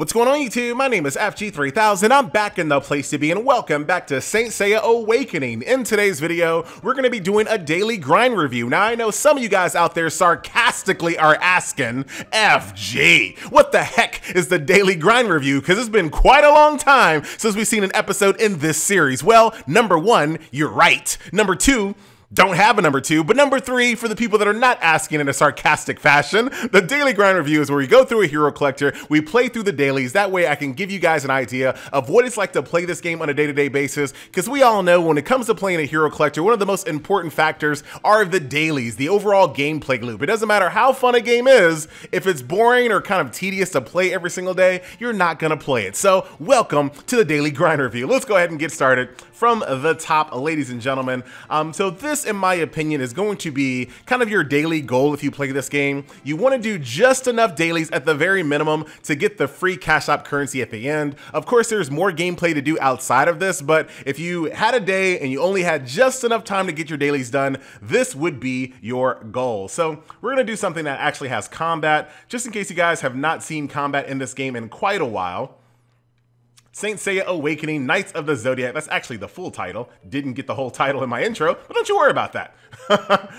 What's going on YouTube? My name is FG3000. I'm back in the place to be and welcome back to Saint Seiya Awakening. In today's video, we're going to be doing a daily grind review. Now I know some of you guys out there sarcastically are asking, FG, what the heck is the daily grind review? Because it's been quite a long time since we've seen an episode in this series. Well, number one, you're right. Number two, don't have a number two. But number three, for the people that are not asking in a sarcastic fashion, the daily grind review is where we go through a hero collector, we play through the dailies. That way I can give you guys an idea of what it's like to play this game on a day-to-day basis. Because we all know when it comes to playing a hero collector, one of the most important factors are the dailies, the overall gameplay loop. It doesn't matter how fun a game is, if it's boring or kind of tedious to play every single day, you're not gonna play it. So welcome to the daily grind review. Let's go ahead and get started from the top, ladies and gentlemen. Um, so this, in my opinion, is going to be kind of your daily goal if you play this game. You want to do just enough dailies at the very minimum to get the free cash app currency at the end. Of course, there's more gameplay to do outside of this, but if you had a day and you only had just enough time to get your dailies done, this would be your goal. So we're going to do something that actually has combat, just in case you guys have not seen combat in this game in quite a while. Saint Seiya Awakening, Knights of the Zodiac. That's actually the full title. Didn't get the whole title in my intro, but don't you worry about that.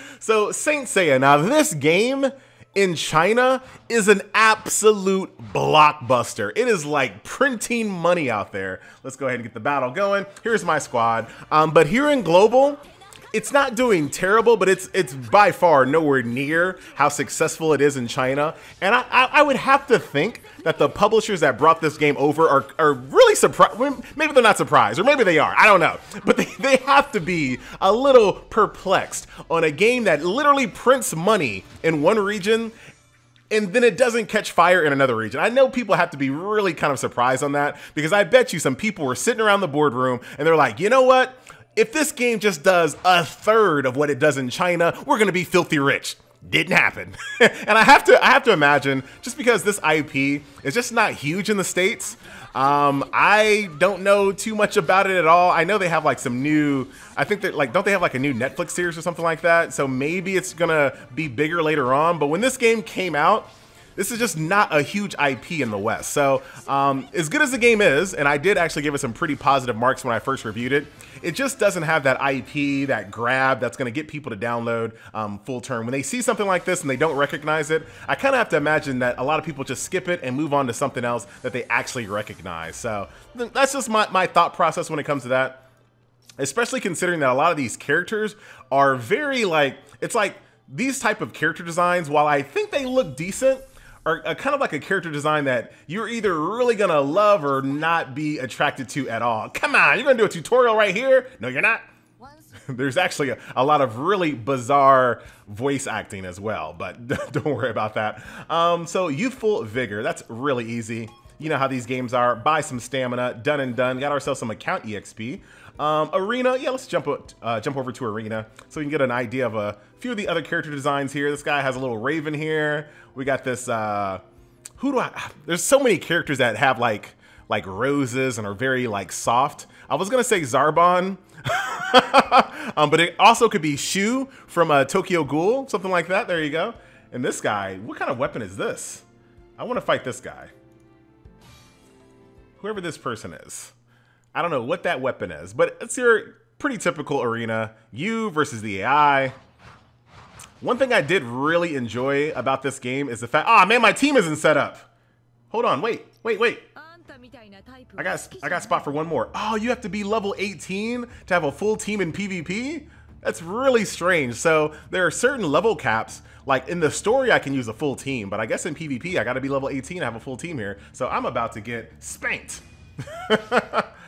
so, Saint Seiya. Now, this game in China is an absolute blockbuster. It is like printing money out there. Let's go ahead and get the battle going. Here's my squad. Um, but here in Global, it's not doing terrible, but it's it's by far nowhere near how successful it is in China. And I, I, I would have to think that the publishers that brought this game over are, are really surprised. Maybe they're not surprised, or maybe they are. I don't know. But they, they have to be a little perplexed on a game that literally prints money in one region and then it doesn't catch fire in another region. I know people have to be really kind of surprised on that because I bet you some people were sitting around the boardroom and they're like, you know what? If this game just does a third of what it does in China, we're gonna be filthy rich. Didn't happen. and I have to I have to imagine, just because this IP is just not huge in the States, um, I don't know too much about it at all. I know they have like some new, I think that like, don't they have like a new Netflix series or something like that? So maybe it's gonna be bigger later on. But when this game came out, this is just not a huge IP in the West. So um, as good as the game is, and I did actually give it some pretty positive marks when I first reviewed it, it just doesn't have that IP, that grab that's going to get people to download um, full term. When they see something like this and they don't recognize it, I kind of have to imagine that a lot of people just skip it and move on to something else that they actually recognize. So that's just my, my thought process when it comes to that. Especially considering that a lot of these characters are very like, it's like these type of character designs, while I think they look decent, are a, kind of like a character design that you're either really gonna love or not be attracted to at all. Come on, you're gonna do a tutorial right here? No, you're not. There's actually a, a, lot of really bizarre voice acting as well, but don't worry about that. Um, so youthful vigor, that's really easy. You know how these games are. Buy some stamina, done and done. Got ourselves some account EXP. Um, arena, yeah, let's jump uh, jump over to Arena so we can get an idea of a few of the other character designs here. This guy has a little raven here. We got this, uh, who do I, there's so many characters that have like, like roses and are very like soft. I was gonna say Zarbon, um, but it also could be Shu from uh, Tokyo Ghoul, something like that. There you go. And this guy, what kind of weapon is this? I want to fight this guy. Whoever this person is. I don't know what that weapon is, but it's your pretty typical arena. You versus the AI. One thing I did really enjoy about this game is the fact, ah, oh, man, my team isn't set up. Hold on, wait, wait, wait. I got, I got spot for one more. Oh, you have to be level 18 to have a full team in PvP? That's really strange. So there are certain level caps. Like in the story, I can use a full team, but I guess in PvP, I got to be level 18 to have a full team here. So I'm about to get spanked.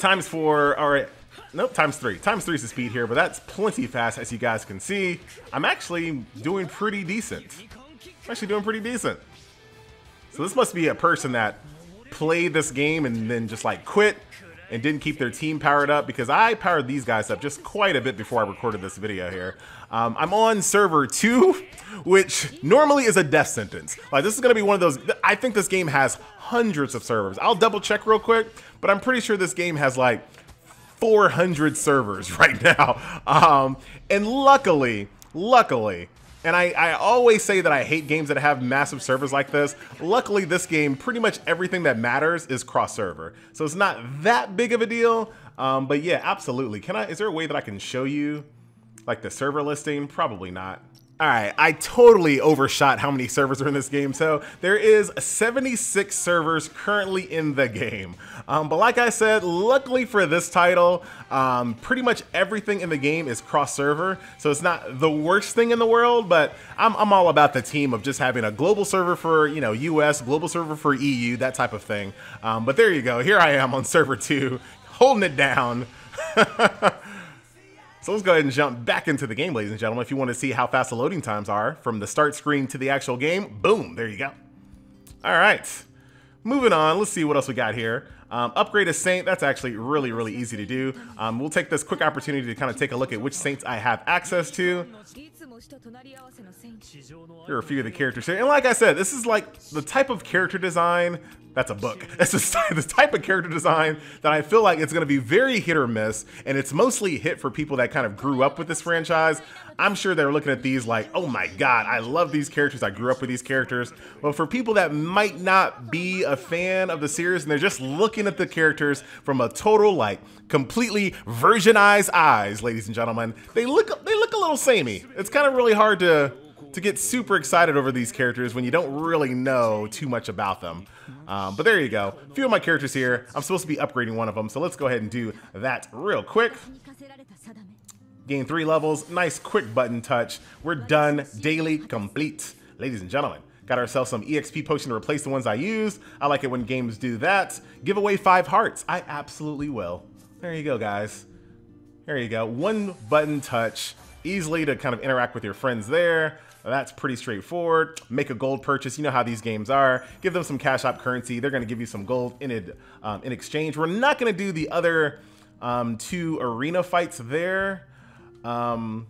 Times four, all right. Nope, times three. Times three is the speed here, but that's plenty fast, as you guys can see. I'm actually doing pretty decent. I'm actually doing pretty decent. So this must be a person that played this game and then just like quit and didn't keep their team powered up because I powered these guys up just quite a bit before I recorded this video here. Um, I'm on server two, which normally is a death sentence. Like this is gonna be one of those, I think this game has hundreds of servers. I'll double check real quick, but I'm pretty sure this game has like 400 servers right now. Um, and luckily, luckily, And I, I always say that I hate games that have massive servers like this. Luckily, this game, pretty much everything that matters is cross-server. So it's not that big of a deal. Um, but yeah, absolutely. Can I? Is there a way that I can show you like the server listing? Probably not. All right, I totally overshot how many servers are in this game. So there is 76 servers currently in the game. Um, but like I said, luckily for this title, um, pretty much everything in the game is cross-server. So it's not the worst thing in the world, but I'm, I'm all about the team of just having a global server for, you know, US, global server for EU, that type of thing. Um, but there you go. Here I am on server two, holding it down. So let's go ahead and jump back into the game, ladies and gentlemen. If you want to see how fast the loading times are from the start screen to the actual game, boom, there you go. All right, moving on. Let's see what else we got here. Um, upgrade a saint, that's actually really, really easy to do. Um, we'll take this quick opportunity to kind of take a look at which saints I have access to. Here are a few of the characters here. And like I said, this is like the type of character design that's a book. That's the type of character design that I feel like it's going to be very hit or miss, and it's mostly hit for people that kind of grew up with this franchise. I'm sure they're looking at these like, oh my god, I love these characters. I grew up with these characters. But for people that might not be a fan of the series and they're just looking at the characters from a total like completely virginized eyes, ladies and gentlemen, they look they look little samey. It's kind of really hard to to get super excited over these characters when you don't really know too much about them. Um, but there you go. A few of my characters here. I'm supposed to be upgrading one of them, so let's go ahead and do that real quick. Gain three levels. Nice quick button touch. We're done. Daily complete. Ladies and gentlemen, got ourselves some EXP potion to replace the ones I use. I like it when games do that. Give away five hearts. I absolutely will. There you go, guys. There you go. One button touch. Easily to kind of interact with your friends there. That's pretty straightforward. Make a gold purchase. You know how these games are. Give them some cash app currency. They're going to give you some gold in it um, in exchange. We're not going to do the other um, two arena fights there. Um,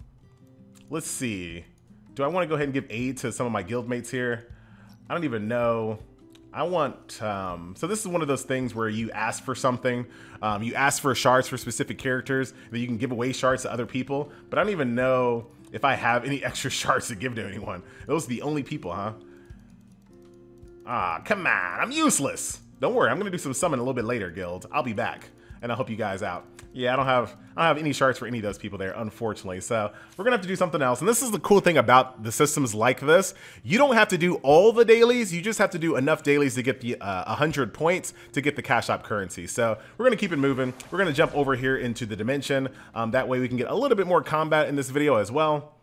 let's see. Do I want to go ahead and give aid to some of my guildmates here? I don't even know. I want, um, so this is one of those things where you ask for something. Um, you ask for shards for specific characters that you can give away shards to other people, but I don't even know if I have any extra shards to give to anyone. Those are the only people, huh? Ah, come on, I'm useless. Don't worry, I'm gonna do some summon a little bit later, guild. I'll be back, and I'll help you guys out. Yeah, I don't have I don't have any shards for any of those people there, unfortunately. So we're gonna have to do something else. And this is the cool thing about the systems like this. You don't have to do all the dailies. You just have to do enough dailies to get the uh, 100 points to get the cash app currency. So we're gonna keep it moving. We're gonna jump over here into the dimension. Um, that way we can get a little bit more combat in this video as well.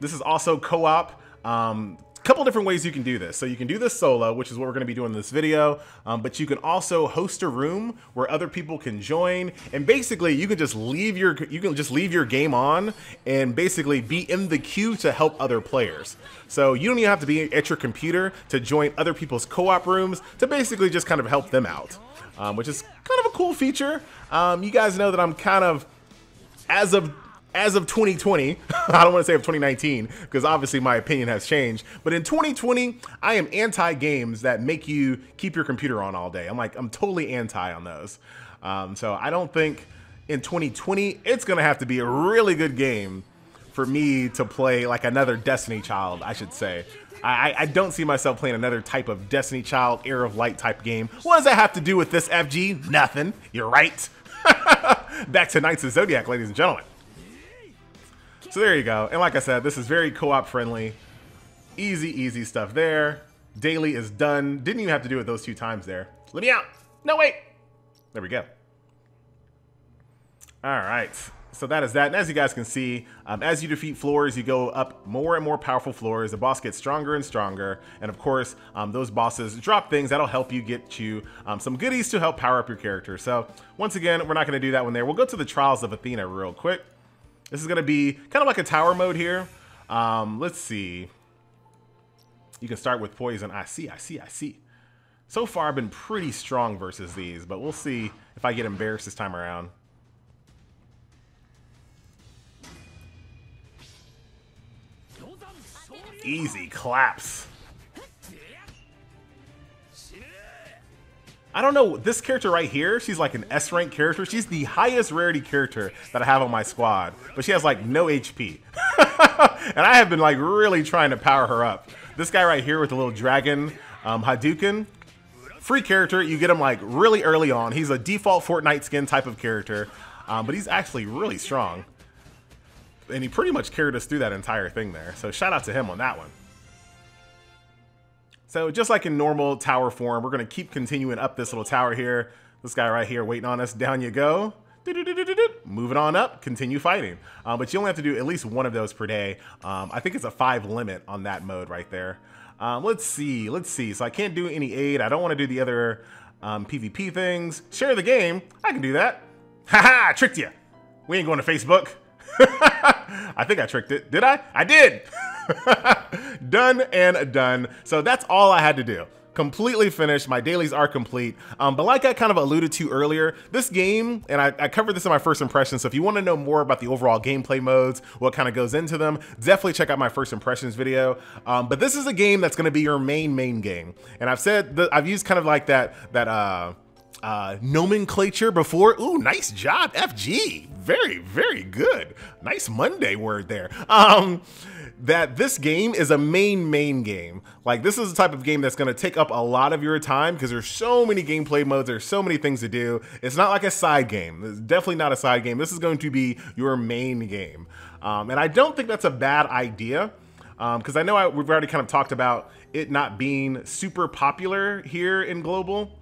This is also co-op. Um, couple different ways you can do this. So you can do this solo, which is what we're going to be doing in this video, um, but you can also host a room where other people can join, and basically you can just leave your you can just leave your game on and basically be in the queue to help other players. So you don't even have to be at your computer to join other people's co-op rooms to basically just kind of help them out, um, which is kind of a cool feature. Um, you guys know that I'm kind of as of as of 2020, I don't want to say of 2019 because obviously my opinion has changed, but in 2020, I am anti games that make you keep your computer on all day. I'm like, I'm totally anti on those. Um, so I don't think in 2020 it's going to have to be a really good game for me to play like another Destiny Child, I should say. I, I, don't see myself playing another type of Destiny Child, Heir of Light type game. What does that have to do with this FG? Nothing. You're right. Back to Knights of Zodiac, ladies and gentlemen. So there you go. And like I said, this is very co-op friendly. Easy, easy stuff there. Daily is done. Didn't even have to do it those two times there. Let me out. No, wait. There we go. All right. So that is that. And as you guys can see, um, as you defeat floors, you go up more and more powerful floors. The boss gets stronger and stronger. And of course, um, those bosses drop things that'll help you get you um, some goodies to help power up your character. So once again, we're not going to do that one there. We'll go to the Trials of Athena real quick. This is going to be kind of like a tower mode here. Um, let's see. You can start with poison. I see, I see, I see. So far, I've been pretty strong versus these, but we'll see if I get embarrassed this time around. Easy claps. I don't know, this character right here, she's like an S rank character. She's the highest rarity character that I have on my squad, but she has like no HP. and I have been like really trying to power her up. This guy right here with the little dragon um, Hadouken, free character. You get him like really early on. He's a default Fortnite skin type of character, um, but he's actually really strong. And he pretty much carried us through that entire thing there. So shout out to him on that one. So just like in normal tower form, we're going to keep continuing up this little tower here. This guy right here waiting on us. Down you go. Moving on up, continue fighting. Um, but you only have to do at least one of those per day. Um, I think it's a five limit on that mode right there. Um, let's see, let's see. So I can't do any aid. I don't want to do the other PvP um, things. Share the game. I can do that. Ha Haha, tricked you. We ain't going to Facebook. I think I tricked it. Did I? I did. done and done. So that's all I had to do. Completely finished. My dailies are complete. Um, but like I kind of alluded to earlier, this game, and I, I covered this in my first impression. So if you want to know more about the overall gameplay modes, what kind of goes into them, definitely check out my first impressions video. Um, but this is a game that's going to be your main main game. And I've said I've used kind of like that that uh, uh, nomenclature before. Ooh, nice job, FG. Very, very good. Nice Monday word there. Um, that this game is a main main game. Like this is the type of game that's going to take up a lot of your time because there's so many gameplay modes, there's so many things to do. It's not like a side game. It's definitely not a side game. This is going to be your main game. Um, and I don't think that's a bad idea because um, I know I, we've already kind of talked about it not being super popular here in global.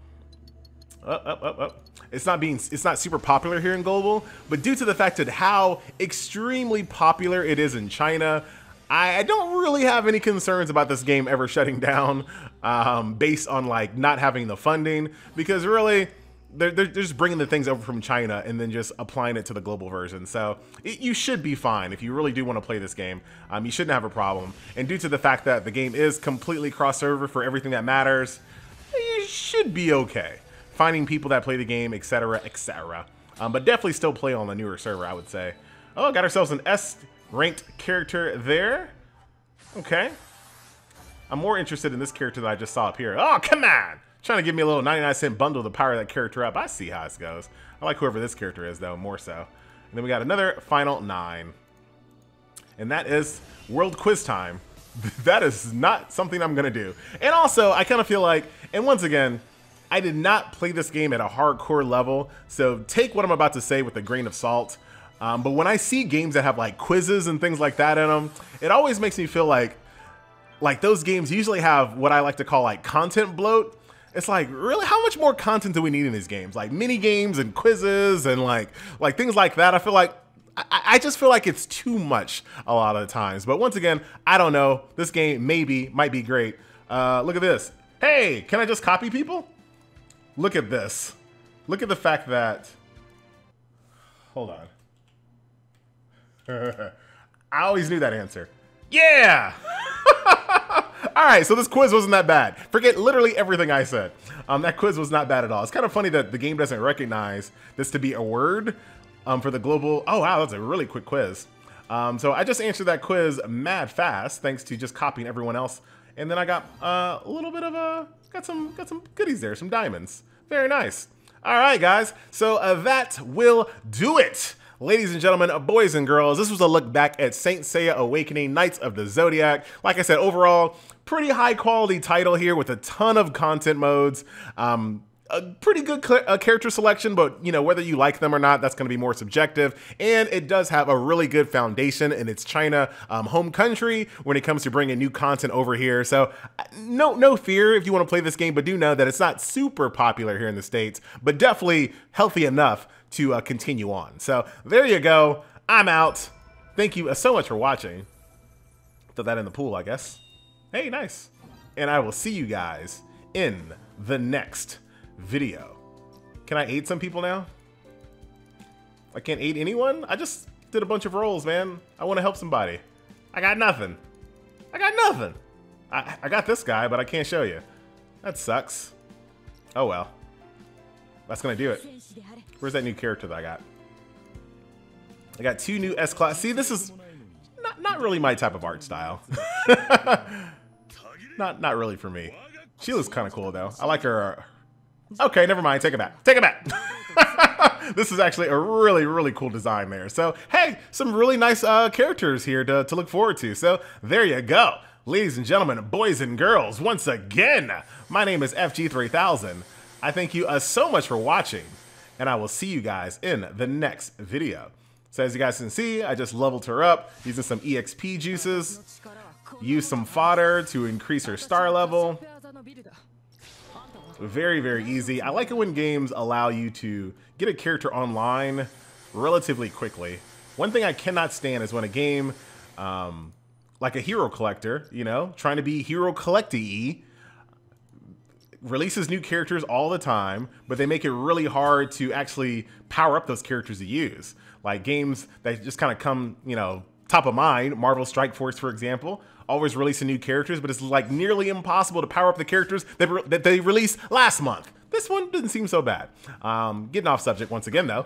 Up, up, up, up. It's not being it's not super popular here in global, but due to the fact that how extremely popular it is in China, I don't really have any concerns about this game ever shutting down um, based on like not having the funding because really they're, they're just bringing the things over from China and then just applying it to the global version. So it, you should be fine if you really do want to play this game. Um, you shouldn't have a problem. And due to the fact that the game is completely cross-server for everything that matters, you should be okay. Finding people that play the game, etc., etc. Um, but definitely still play on the newer server, I would say. Oh, got ourselves an S ranked character there. Okay. I'm more interested in this character that I just saw up here. Oh, come on! Trying to give me a little 99 cent bundle to power that character up. I see how this goes. I like whoever this character is, though, more so. And then we got another final nine. And that is World Quiz Time. that is not something I'm going to do. And also, I kind of feel like, and once again, I did not play this game at a hardcore level, so take what I'm about to say with a grain of salt. Um, but when I see games that have like quizzes and things like that in them, it always makes me feel like like those games usually have what I like to call like content bloat. It's like, really, how much more content do we need in these games? Like mini games and quizzes and like like things like that. I feel like I, I just feel like it's too much a lot of times. But once again, I don't know. This game maybe might be great. Uh, look at this. Hey, can I just copy people? Look at this. Look at the fact that. Hold on. I always knew that answer. Yeah! all right, so this quiz wasn't that bad. Forget literally everything I said. Um, that quiz was not bad at all. It's kind of funny that the game doesn't recognize this to be a word um, for the global. Oh, wow, that's a really quick quiz. Um, so I just answered that quiz mad fast thanks to just copying everyone else. And then I got uh, a little bit of a, got some, got some goodies there, some diamonds. Very nice. All right, guys. So uh, that will do it. Ladies and gentlemen, boys and girls, this was a look back at Saint Seiya Awakening Knights of the Zodiac. Like I said, overall, pretty high quality title here with a ton of content modes. Um, a pretty good uh, character selection, but you know whether you like them or not, that's going to be more subjective. And it does have a really good foundation in its China um, home country when it comes to bringing new content over here. So no no fear if you want to play this game, but do know that it's not super popular here in the states, but definitely healthy enough to uh, continue on. So there you go. I'm out. Thank you uh, so much for watching. Throw that in the pool, I guess. Hey, nice. And I will see you guys in the next video. Can I aid some people now? I can't aid anyone? I just did a bunch of rolls, man. I want to help somebody. I got nothing. I got nothing. I, I got this guy, but I can't show you. That sucks. Oh well. That's gonna do it. Where's that new character that I got? I got two new S-Class. See, this is not, not really my type of art style. not not really for me. She looks kind of cool, though. I like her Okay, never mind. Take it back. Take it back. this is actually a really, really cool design there. So, hey, some really nice uh, characters here to, to look forward to. So, there you go. Ladies and gentlemen, boys and girls, once again, my name is FG3000. I thank you uh, so much for watching, and I will see you guys in the next video. So as you guys can see, I just leveled her up using some EXP juices, used some fodder to increase her star level, very, very easy. I like it when games allow you to get a character online relatively quickly. One thing I cannot stand is when a game, um, like a hero collector, you know, trying to be hero collecty releases new characters all the time, but they make it really hard to actually power up those characters to use. Like games that just kind of come, you know, top of mind, Marvel Strike Force, for example, always releasing new characters, but it's like nearly impossible to power up the characters that, re that they released last month. This one didn't seem so bad. Um, getting off subject once again, though.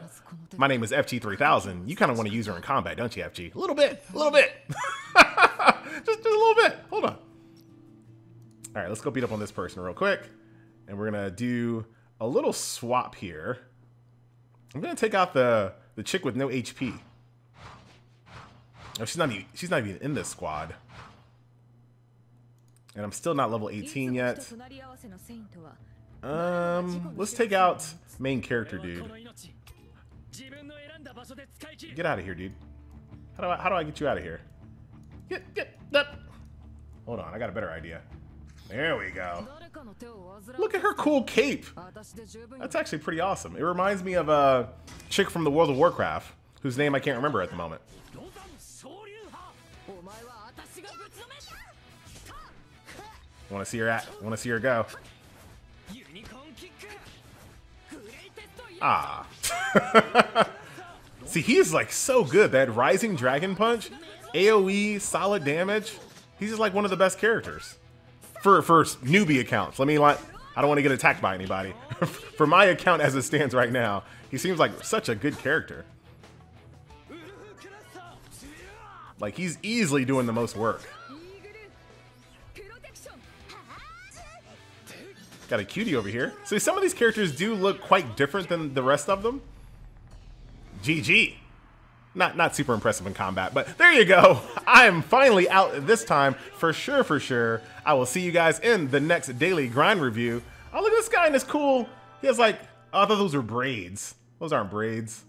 My name is FG3000. You kind of want to use her in combat, don't you, FG? A little bit, a little bit. just, just a little bit. Hold on. All right, let's go beat up on this person real quick. And we're going to do a little swap here. I'm going to take out the, the chick with no HP. Oh, she's not even, she's not even in this squad. And I'm still not level 18 yet. Um, let's take out main character, dude. Get out of here, dude. How do I, how do I get you out of here? Get, get, up. Hold on, I got a better idea. There we go. Look at her cool cape. That's actually pretty awesome. It reminds me of a chick from the World of Warcraft, whose name I can't remember at the moment. Want to see her at? Want to see her go? Ah. see, he's like so good. That Rising Dragon Punch, AoE, solid damage. He's just like one of the best characters for for newbie accounts. Let me like. I don't want to get attacked by anybody. for my account as it stands right now, he seems like such a good character. Like he's easily doing the most work. Got a cutie over here. So some of these characters do look quite different than the rest of them. GG. Not, not super impressive in combat, but there you go. I am finally out this time, for sure, for sure. I will see you guys in the next daily grind review. Oh, look at this guy and it's cool. He has like, oh, I thought those were braids. Those aren't braids.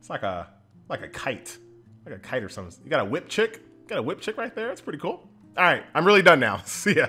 It's like a, like a kite. Like a kite or something. You got a whip chick? Got a whip chick right there? That's pretty cool. All right, I'm really done now. See ya.